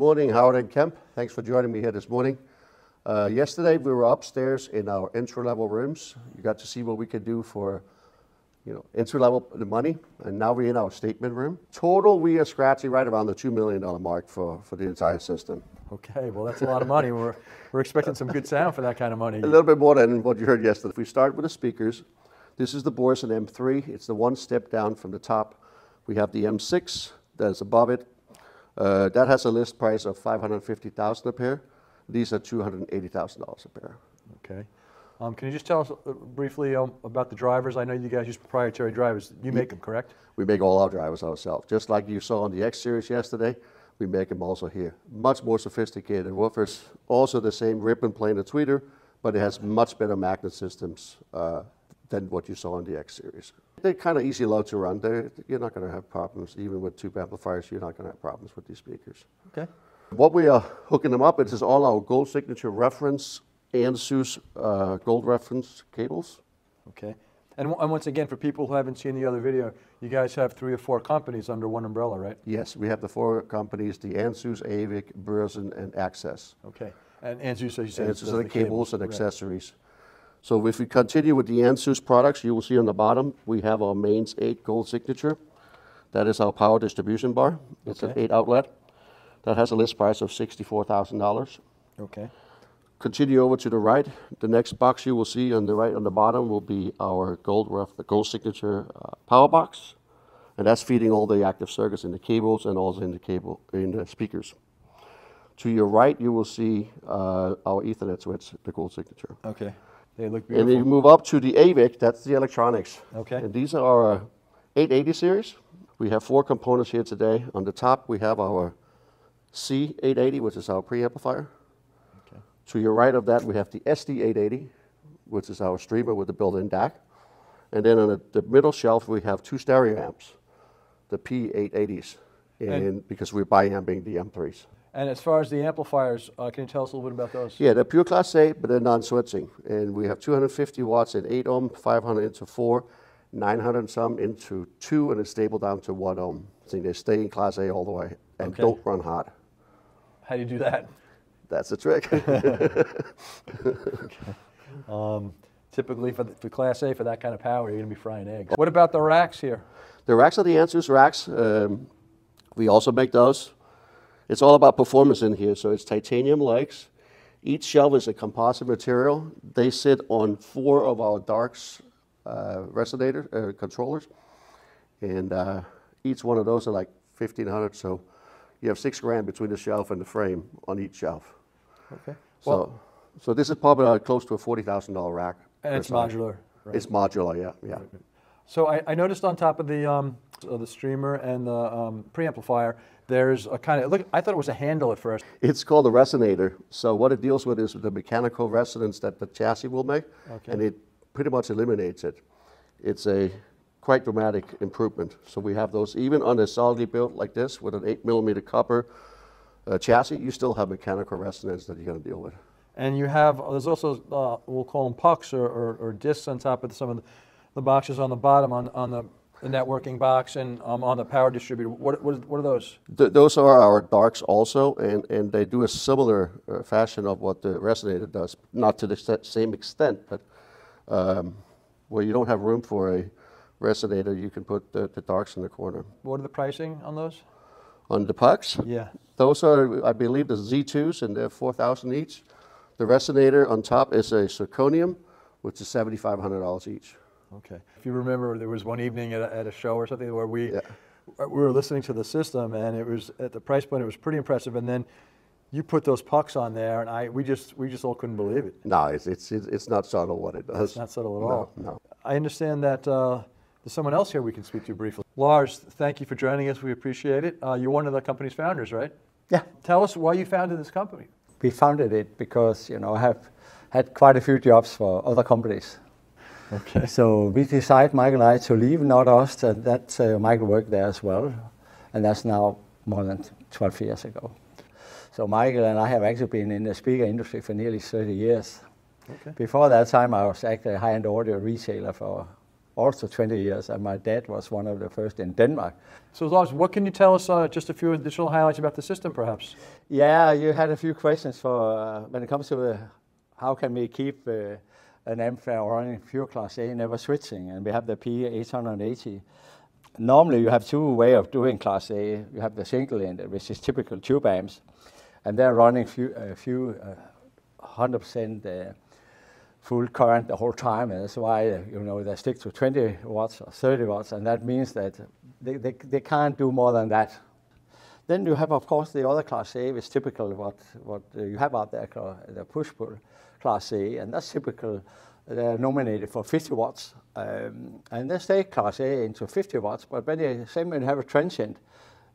morning, Howard and Kemp. Thanks for joining me here this morning. Uh, yesterday we were upstairs in our entry level rooms. You got to see what we could do for, you know, entry level the money, and now we're in our statement room. Total, we are scratching right around the two million dollar mark for for the entire system. Okay, well that's a lot of money. We're we're expecting some good sound for that kind of money. A little bit more than what you heard yesterday. If we start with the speakers, this is the Børresen M3. It's the one step down from the top. We have the M6 that's above it. Uh, that has a list price of 550,000 a pair. These are $280,000 a pair. Okay. Um, can you just tell us uh, briefly um, about the drivers? I know you guys use proprietary drivers. You make them, correct? We make all our drivers ourselves. Just like you saw on the X Series yesterday, we make them also here. Much more sophisticated woofers. Also the same ribbon planar tweeter, but it has much better magnet systems uh, than what you saw on the X Series. They're kind of easy low to run. They're, you're not going to have problems. Even with tube amplifiers, you're not going to have problems with these speakers. Okay. What we are hooking them up, it is all our gold signature reference Ansuz uh, gold reference cables. Okay. And, and once again, for people who haven't seen the other video, you guys have three or four companies under one umbrella, right? Yes, we have the four companies, the Ansuz, Aavik, Børresen, and Axxess. Okay. And Ansuz, as you said, Ansuz are the, the cables, and right. So if we continue with the Ansuz products, you will see on the bottom, we have our mains 8 gold signature. That is our power distribution bar. It's an 8 outlet. That has a list price of $64,000. Okay. Continue over to the right. The next box you will see on the right on the bottom will be our gold ref, the gold signature uh, power box, and that's feeding all the active circuits in the cables and also in the cable in the speakers. To your right, you will see uh, our Ethernet switch, the gold signature. Okay. They look And then you move up to the Aavik, that's the electronics. Okay. And these are our 880 series. We have four components here today. On the top, we have our C880, which is our preamplifier. Okay. To your right of that, we have the SD880, which is our streamer with the built-in DAC. And then on the, the middle shelf, we have two stereo amps, the P880s, and, And- because we're bi-amping the M3s. And as far as the amplifiers, uh, can you tell us a little bit about those? Yeah, they're pure class A, but they're non-switching. And we have 250 watts at 8 ohm, 500 into 4, 900 and some into 2, and it's stable down to 1 ohm. So they stay in class A all the way and Okay. don't run hot. How do you do that? That's the trick. Um, typically, for, the, for Class A, for that kind of power, you're going to be frying eggs. What about the racks here? the racks are the Ansuz racks. Um, we also make those. It's all about performance in here. So it's titanium legs. Each shelf is a composite material. They sit on four of our Darkz uh, resonator uh, controllers, and uh, each one of those are like 1500. So you have six grand between the shelf and the frame on each shelf. Okay. So, so this is probably uh, close to a forty thousand dollar rack. And it's side. modular. Right? It's modular, yeah, yeah. So I, I noticed on top of the um, of the streamer and the um, preamplifier, there's a kind of look. I thought it was a handle at first. It's called a resonator. So what it deals with is the mechanical resonance that the chassis will make, Okay. and it pretty much eliminates it. It's a quite dramatic improvement. So we have those even on a solidly built like this with an eight millimeter copper uh, chassis. You still have mechanical resonance that you're going to deal with. And you have there's also uh, we'll call them pucks or, or, or discs on top of some of the, the boxes on the bottom on, on the, the networking box and um, on the power distributor. What, what, what are those? Th- those are our Darkz also, and, and they do a similar uh, fashion of what the resonator does. Not to the sa- same extent, but um, where you don't have room for a resonator, you can put the, the Darkz in the corner. What are the pricing on those? On the pucks, Yeah. those are, I believe, the Z2s, and they're 4,000 each. The resonator on top is a zirconium, which is $7,500 each. Okay. If you remember, there was one evening at a, at a show or something where we Yeah. we were listening to the system, and it was at the price point. It was pretty impressive. And then you put those pucks on there, and I we just we just all couldn't believe it. No, it's, it's, it's it's not subtle what it does. It's not subtle at No, all. No. I understand that uh, there's someone else here we can speak to briefly. Lars, thank you for joining us. We appreciate it. Uh, you're one of the company's founders, right? Yeah, Tell us why you founded this company. we founded it because you know I have had quite a few jobs for other companies. Okay. So we decided, Michael and I, to leave, not us, that, uh, Michael worked there as well, and that's now more than 12 years ago. So Michael and I have actually been in the speaker industry for nearly 30 years. Okay. Before that time, I was actually a high-end audio retailer for also 20 years, and my dad was one of the first in Denmark. So Lars, what can you tell us, uh, just a few additional highlights about the system perhaps? Yeah, you had a few questions for uh, when it comes to the, how can we keep uh, an Amphare running pure class A, never switching, and we have the P880. Normally you have two way of doing class A. You have the single ended, which is typical tube amps, and they're running few, a few uh, 100% uh, full current the whole time. And that's why uh, you know they stick to 20 watts or 30 watts, and that means that they, they, they can't do more than that. Then you have, of course, the other class A, which is typical what what uh, you have out there, the push pull class A, and that's typical. They're nominated for 50 watts, um, and they stay class A into 50 watts. But when you same when you have a transient,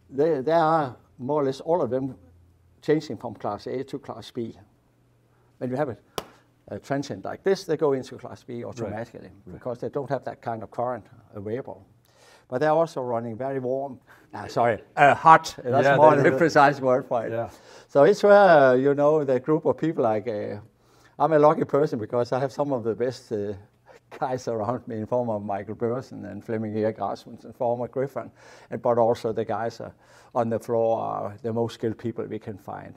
they, they are more or less all of them changing from class A to class B. When you have it a transient like this, they go into class B automatically right. because they don't have that kind of current available. But they're also running very warm. Ah, sorry, uh, hot. That's yeah, more the precise word for it. Yeah. So it's where uh, you know the group of people like. Uh, I'm a lucky person because I have some of the best uh, guys around me in form of Michael Børresen and Flemming Erik and former Gryphon, and, but also the guys on the floor are the most skilled people we can find.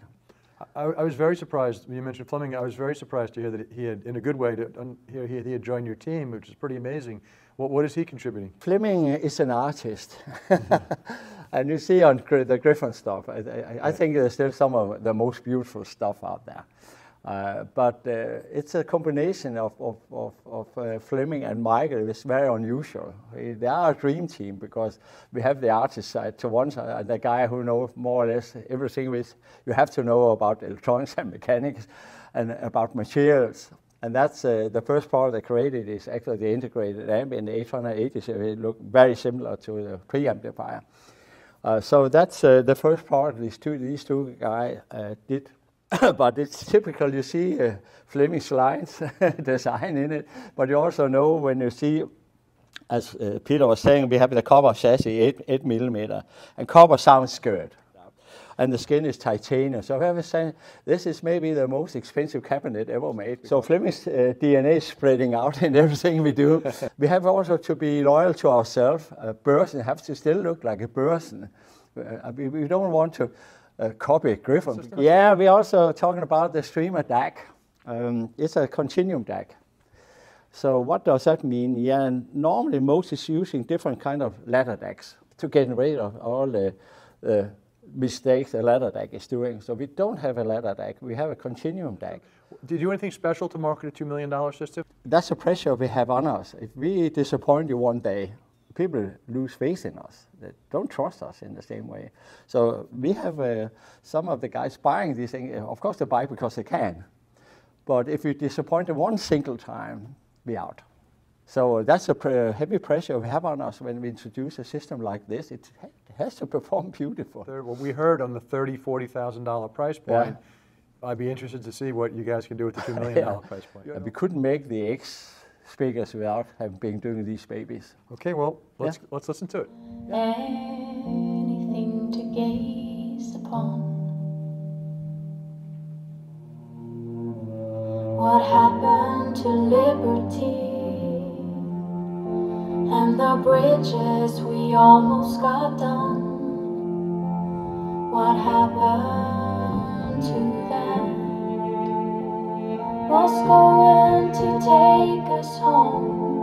I, I, was very surprised, when you mentioned Flemming. I was very surprised to hear that he had, in a good way, to hear he, he had joined your team, which is pretty amazing. What, what is he contributing? Flemming is an artist. Mm-hmm. and you see on the Gryphon stuff, I, I, I think there's still some of the most beautiful stuff out there. Uh, but uh, it's a combination of, of, of, of uh, Flemming and Michael. It's very unusual. They are a dream team because we have the artist side to one side and the guy who knows more or less everything with, you have to know about electronics and mechanics and about materials. And that's uh, the first part they created is actually the integrated amp in the 880, so it looked very similar to the preamplifier. Uh, so that's uh, the first part these two, these two guys did but it's typical you see uh, Flemming's lines design in it, but you also know when you see, as uh, Peter was saying, we have the copper chassis, 8, 8 millimeter, and copper sounds good. And the skin is titanium. So I was saying, this is maybe the most expensive cabinet ever made. So Flemming's uh, DNA is spreading out in everything we do. we have also to be loyal to ourselves. A person has to still look like a person. Uh, we, we don't want to uh, copy Gryphon. Yeah, we're also talking about the streamer DAC. Um, it's a continuum DAC. So what does that mean? Yeah, normally most is using different kind of ladder DACs to get rid of all the uh, mistakes a ladder DAC is doing. So we don't have a ladder DAC, we have a continuum DAC. Did you do anything special to market a $2 million system? That's the pressure we have on us. If we disappoint you one day, people lose faith in us. They don't trust us in the same way. So we have uh, some of the guys buying these things. Of course, they buy because they can. But if you disappoint them one single time, we out. So that's a heavy pressure we have on us when we introduce a system like this. It, has to perform beautiful. What we heard on the thirty, forty thousand dollar price point. Yeah. I'd be interested to see what you guys can do with the two million dollar yeah. price point. We couldn't make the X speakers without have been doing these babies. Okay, well, let's, yeah. let's listen to it. Anything to gaze upon. What happened to liberty and the bridges we almost got done? What happened to that? Was going to take us home.